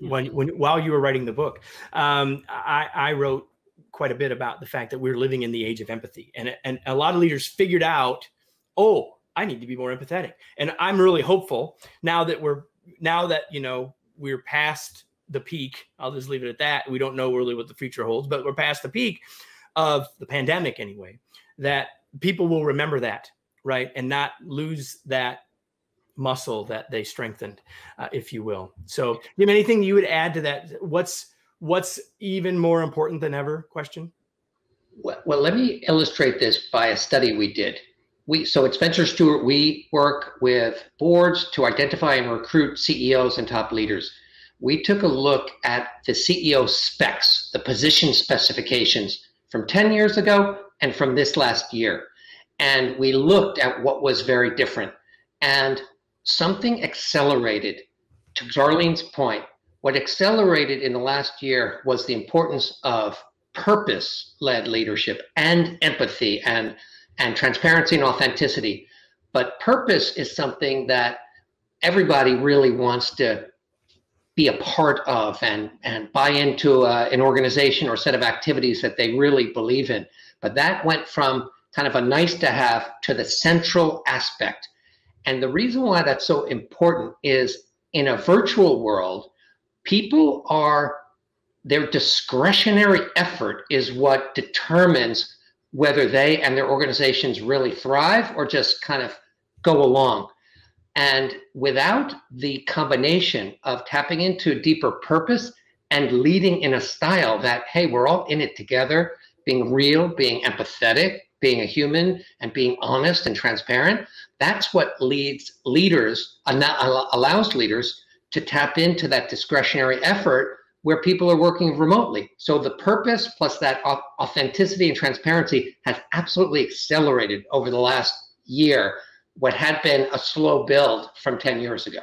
when, when while you were writing the book. Um, I, I wrote quite a bit about the fact that we're living in the age of empathy, and and a lot of leaders figured out, oh, I need to be more empathetic, and I'm really hopeful now that we're now that you know we're past the peak. I'll just leave it at that. We don't know really what the future holds, but we're past the peak of the pandemic anyway. That people will remember that, right, and not lose that muscle that they strengthened, uh, if you will. So, Jim, anything you would add to that? What's what's even more important than ever? Question. Well, well, let me illustrate this by a study we did. We so at Spencer Stuart, we work with boards to identify and recruit CEOs and top leaders. We took a look at the CEO specs, the position specifications from 10 years ago and from this last year. And we looked at what was very different. And something accelerated. To Darleen's point, what accelerated in the last year was the importance of purpose led leadership and empathy and, and transparency and authenticity. But purpose is something that everybody really wants to be a part of and, and buy into uh, an organization or set of activities that they really believe in. But that went from kind of a nice to have to the central aspect. And the reason why that's so important is in a virtual world, people are, their discretionary effort is what determines whether they and their organizations really thrive or just kind of go along. And without the combination of tapping into a deeper purpose and leading in a style that, hey, we're all in it together, being real, being empathetic, being a human, and being honest and transparent, that's what leads leaders, allows leaders to tap into that discretionary effort where people are working remotely. So the purpose plus that authenticity and transparency has absolutely accelerated over the last year what had been a slow build from 10 years ago.